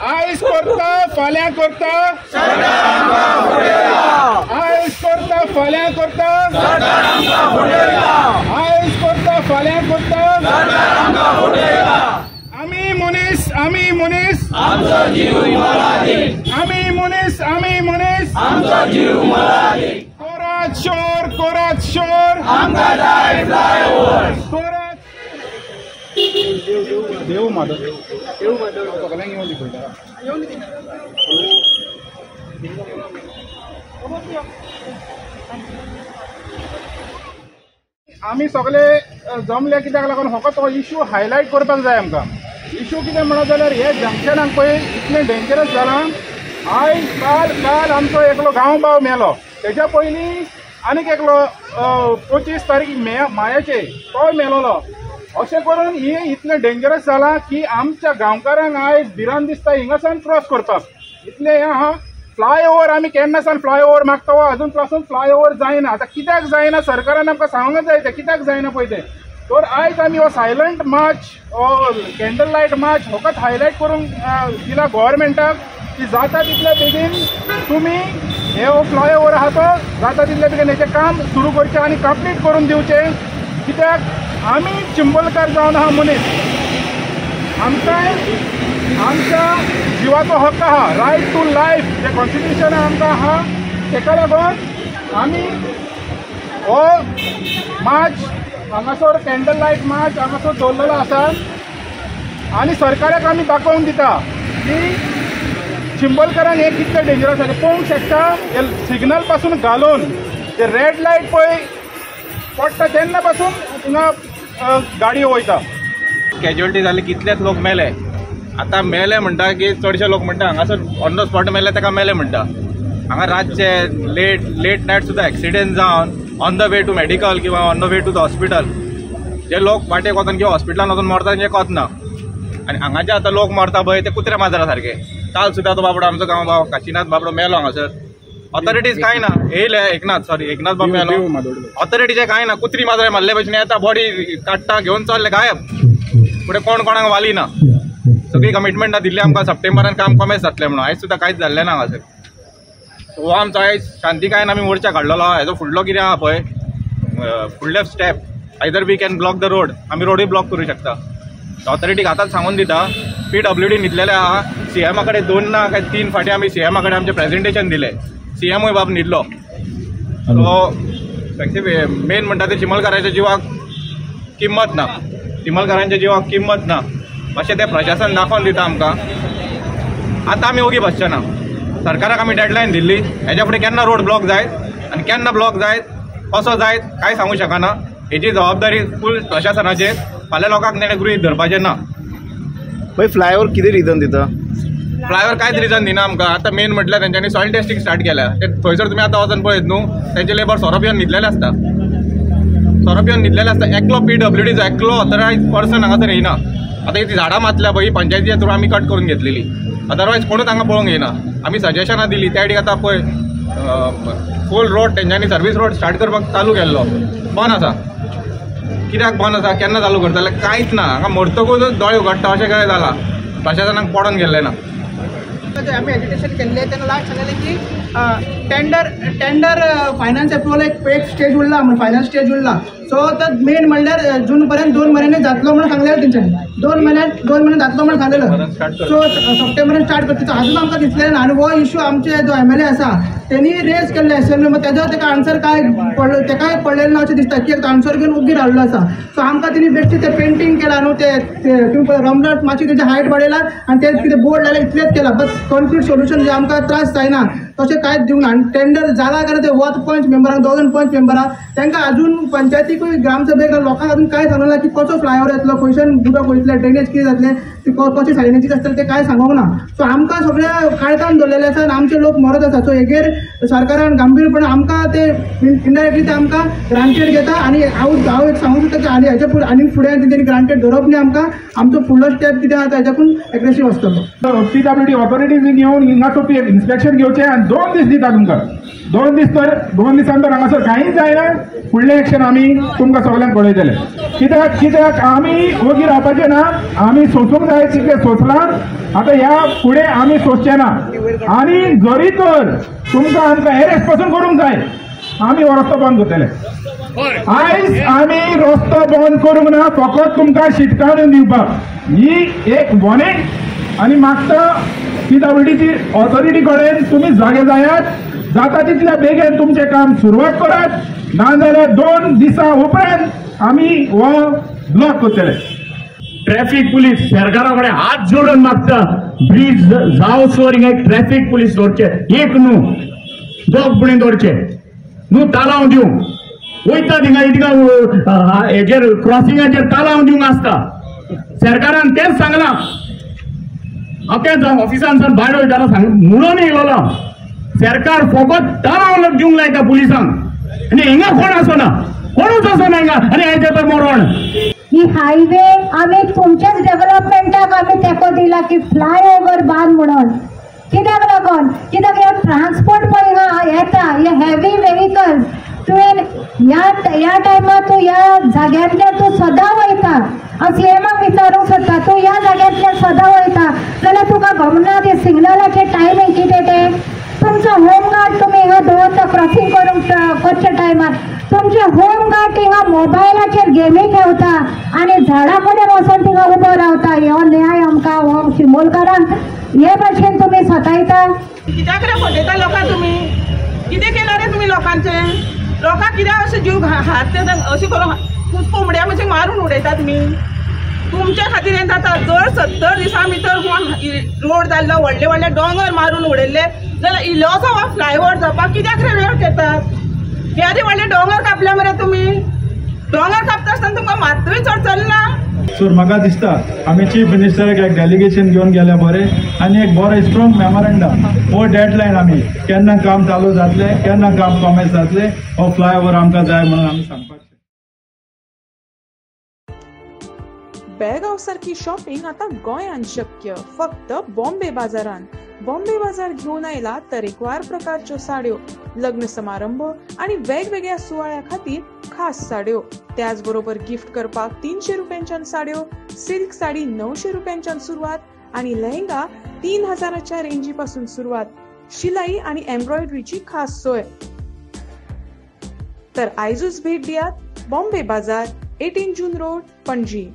आयज करता फाल्यां करता. आयज करता फाल्यां करता. आयज करता फाल्यां करता. आमी मनीस आमी मनीस. आमी मनीस आमी मनीस. कोरात शोर कोरात शोर. कोरात देव माधव. देव माधव. सगळ्यांक येवन दिपयता आमी सगळे जमले कित्याक लागून फकत तो इशू हायलायट करपाक जाय आमकां इशू कितें म्हणत जाल्यार हे जंक्शनाक पळय इतलें डेंजरस जालां आयज काल काल आमचो एकलो गांव बाव मेलो. तेच्या पयलीं आनीक एकलो पंचवीस तारीख मे मायाचे तो मेलोलो. अशें करून ही इतलें डेंजरस जालां की आमच्या गांवकारांक आयज भिरांत दिसता हिंगासान क्रॉस करपाक इतलें हें आहा फ्लायओवर आमी केन्ना सावन फ्लायओव्हर मागता वो अजून पासून फ्लायओवर जायना आतां कित्याक जायना सरकारान आमकां सांगूंक जाय तें कित्याक जायना पळय तें तर आयज आमी हो silent march candle light march फकत हायलायट करूंक दिला गोवोरमेंटाक की जाता तितले बेगीन तुमी हे हो फ्लायओव्हर आहा तो जाता तितले बेगीन हेचें काम सुरू करचें आनी कंप्लीट करून दिवचें कित्याक आमी चिंबलकार जावन आहा मनीस आमकां आमच्या जिवाचो हक्क आहा रायट टू लायफ जे कॉन्स्टिट्युशन आमकां आहा तेका लागून आमी हो मार्च हांगासर कॅन्डल लायट मार्च हांगासर दवरलेलो आसा आनी सरकाराक आमी दाखोवन दिता की चिंबलकारांक हे कितलें डेंजरस आसा पळोवंक शकता हे सिग्नलपासून घालून ते रेड लायट पळय पडटा तेन्ना पासून हिंगा गाडयो वयता कॅज्युअलिटी जाली कितलेच लोक मेले. आतां मेले म्हणटा की चडशे लोक म्हणटा हांगासर ऑन द स्पॉट मेले ताका मेले म्हणटा हांगा रातचे लेट लेट नायट सुद्दां एक्सिडेंट जावन on the way to medical किंवा on the way to the hospital जे लोक वाटेक वचून किंवा हॉस्पिटलान वचून मरता तेंचे कोतना. आनी हांगाचे आतां लोक मरता पळय ते कुत्रे माजरा सारके काल सुद्दां तो बाबडो आमचो गांव भाव काशीनाथ बाबडो मेलो हांगासर ऑथॉरिटीज कांय ना? येयले एकनाथ सॉरी एकनाथ बाब मेलो ऑथॉरिटीचे कांय ना? कुत्री माजरे मारले भशेन येता बॉडी काडटा घेवन चल्ले गायब. फुडें कोण कोणाक वाली ना? सगळी कमिटमेंटां दिल्ली आमकां. सप्टेंबरान काम कमेस जातलें म्हणून. आयज सुद्दां कांयच जाल्लें ना हांगासर हो आमचो आयज शांतीकायेन आमी मोर्चा काडलेलो हेजो फुडलो कितें आहा पळय फुडले step either we can block the road आमी रोडूय ब्लॉक करूं शकता. ऑथॉरिटीक आतांच सांगून दिता. पी डब्ल्यू डी न्हिदलेले आहा सी एमा कडेन दोन ना काय तीन फाटी आमी सी एमा कडेन आमचें प्रेझेंटेशन दिलें. सीएमूय बाब न्हिदलो सो मेन म्हणटा ते चिमलकाराच्या जिवाक किंमत ना. चिमलकारांच्या जिवाक किंमत ना. अशें तें प्रशासन दाखोवन दिता आमकां. आतां आमी ओगी बसचे ना. सरकाराक आमी डेडलायन दिल्ली. हेज्या फुडें केन्ना रोड ब्लॉक जायत आनी केन्ना ब्लॉक जायत कसो जायत कांय सांगूंक शकना. हेची जबाबदारी फूल प्रशासनाचेर फाल्यां लोकांक तेणें गृहीत धरपाचें ना. भाई फ्लायओव्हर कितें रिजन दिता फ्लायवर कांयच रिजन दिना आमकां. आतां मेन म्हटल्यार तेंच्यांनी सॉयल टेस्टिंग स्टार्ट केल्या. ते थंयसर तुमी आतां वचून पळयत न्हू तेंचे लेबर सोरोप येवन न्हिदलेले आसता सोरोप येवन न्हिदलेले आसता एकलो पी डब्ल्यू डीचो एकलो ऑथरायज पर्सन हांगासर येयना आतां ही झाडां मातल्या पळय पंचायतीच्या थ्रू आमी कट करून घेतलेली. अदरवायज कोणूच हांगा पळोवंक येना आमी सजेशनां दिली. त्या आतां आतां पळय फूल रोड तेंच्यांनी सर्वीस रोड स्टार्ट करपाक चालू केल्लो. बंद आसा. कित्याक बंद आसा? केन्ना चालू करतले? जाल्यार कांयच ना. हांगा मरतकूच दोळे उगडटा अशें काय जालां. प्रशासनाक पडोन गेल्लें ना. जे आम्ही एज्युकेशन केल्ले त्यांना लास्ट सांगलेलें की टेंडर टेंडर फायनान्स अप्रुवल एक एक स्टेज उरला म्हणून फायनल स्टेज उरला सो तो मेन म्हणल्यार जून पर्यंत दोन महिन्यांनी जातलो म्हणून सांगलेलें तेंच्यांनी दोन म्हयन्यान दोन म्हयने जातलो म्हणून सांगलेलो. सो सप्टेंबरान स्टार्ट करता. अजून आमकां दिसलें ना आनी हो इशू आमचे जो एम एल ए आसा त्यांनी रेज केल्ले असेंब्ली मग तेजो तेका आन्सर काय पडलो तेकाय पडलेलो ना अशें दिसता कित्याक आन्सर घेवन उगी रावल्लो आसा सो आमकां तेणी बेश्टी ते पेंटींग केला न्हू ते ते रमलट मातशी तेजी हायट वाडयला आनी ते कितें बोर्ड लायला इतलेंच केला. बट कॉन्क्रीट सोल्युशन जे आमकां त्रास जायना तशें कांयच दिवंक ना आनी टेंडर जाला कारण ते वत पंच मेंबरांक दोन पंच मेंबरां तांकां अजून पंचायतीकूय ग्रामसभेक लोकांक अजून काय सांगूंक ना की कसो फ्लायओव्हर येतलो खंयच्यान उदक वयतलें ड्रेनेज कितें जातलें ते कशें सायनेजीस आसतलें ते काय सांगूंक ना? सो आमकां सगळ्या काळखान दवरलेले आसा आनी आमचे लोक मरत आसा सो हेगेर सरकारान गांभीरपण आमकां ते इनडायरेक्टली ते आमकां ग्रांटेड घेता आनी हांव हांव एक सांगूंक सोदता की आनी हेच्या फुडें आनी फुडें तेंच्यांनी ग्रांटेड धरप न्ही आमकां. आमचो फुडलो स्टेप कितें आसा हेच्याकून एग्रेसीव आसतलो पी डब्ल्यू डी ऑथॉरिटीज येवन हिंगा इन्स्पेक्शन घेवचें कारण दोन दीस दिता तुमकां दोन दीस तर दोन दिसान तर हांगासर कांयच जायना फुडलें एक्शन आमी तुमकां सगळ्यांक कळयतले कित्याक कित्याक आमी वगी रावपाचे ना आमी सोसूंक जाय तितलें सोंसलां आतां ह्या फुडें आमी सोंसचे ना. आनी जरी तर तुमकां आमकां एरेस्टपासून करूंक जाय. आमी हो रस्तो बंद करतले आयज आमी रस्तो बंद करूंक ना फकत तुमकां शिटकावून दिवपाक ही एक वॉर्निंग आनी मागता पीडब्ल्यूडीची ऑथॉरिटी कडेन तुम्ही जागे जायात. जाता तितल्या बेगीन तुमचें काम सुरवात करात. नाजाल्यार दोन दिसां उपरांत आमी हो ब्लॉक करतले. ट्रॅफिक पुलीस सरकारा कडेन हात जोडून मागता. ब्रिज जाव सोर एक ट्रॅफिक पुलीस दवरचे एक न्हू दोग पुणे दवरचे न्हू तालांव दिवं वयता थिंगा इतका हेजेर क्रॉसिंगाचेर तालांव दिवंक आसता सरकारान तेंच सांगलां. अख्या तेंच ऑफिसान सावन भायर वयताना सांग म्हणून येयलो सरकार फकत तालाव दिवंक लायता पुलिसांक आनी हिंगा कोण आसना कोणूच आसना हिंगा आनी हें तर मरण ही हायवे आम्ही तुमच्याच डेव्हलपमेंटाक आम्ही तेको दिला की फ्लायओव्हर बांद म्हणून. कित्याक लागून कित्याक हे ट्रान्सपोर्ट पळय हिंगा येता हे हेवी व्हेकल्स तुवें ह्या ह्या टायमार तूं ह्या जाग्यांतल्यान तूं सदां वयता हांव सीएमाक विचारूंक सोदता तूं ह्या जाग्यांतल्यान सदां वयता जाल्यार तुका गमना ते सिग्नलाचे टायमींग कितें ते तुमचो होम गार्ड तुमी हिंगा दवरता क्रॉसींग करूंक करच्या टायमार तुमचे होम गार्ड थिंगा मोबायलाचेर गेमी खेळटा आनी झाडा कडेन वचून थिंगा उबो रावता हो न्याय आमकां हो शिमोलकारांक हे भाशेन तुमी सतायता? कित्याक रे फटयता लोकांक तुमी कितें केलां रे तुमी लोकांचें? लोकांक कित्याक अशें जीव हात ते अशें करून कोंबड्या मातशें म्हणजे मारून उडयतात तुमी तुमच्या खातीर हें जाता जर सत्तर दिसां भितर कोण रोड जाल्लो व्हडले व्हडले दोंगर मारून उडयल्ले. जाल्यार इल्लोसो हो फ्लायओव्हर जावपाक कित्याक रे वेळ घेतात? हे व्हडले दोंगर कापले मरे तुमी दोंगर कापता आसतना तुमकां मात्तूय चड चलना. सो म्हाका दिसता. आमी चीफ मिनिस्टराक एक डेलिगेशन घेवन गेल्या बरें. आनी एक बरो स्ट्रॉंग मेमोरंडम हो डेडलायन आमी केन्ना काम चालू जातलें केन्ना काम कॉमेस जातलें. हो फ्लायओवर आमकां जाय म्हणून आमी सांगपाक बेळगाव सारखी शॉपिंग आता गोंयांत शक्य फक्त बॉम्बे बाजारांत बॉम्बे बाजार घेऊन आयला तरेकवार प्रकारच्यो साड्यो लग्न समारंभ आणि वेगवेगळ्या सुवाळ्या खातीर खास साड्यो. त्याच बरोबर गिफ्ट करपाक तीनशे रुपयांच्यान साड्यो सिल्क साडी णवशे रुपयांच्यान सुरवात आणि लेहंगा तीन हजाराच्या रेंजी पासून सुरवात. शिलाई आणि एम्ब्रॉयडरीची खास सोय. तर आयजूच भेट दियात बॉम्बे बाजार एटीन जून रोड पणजी.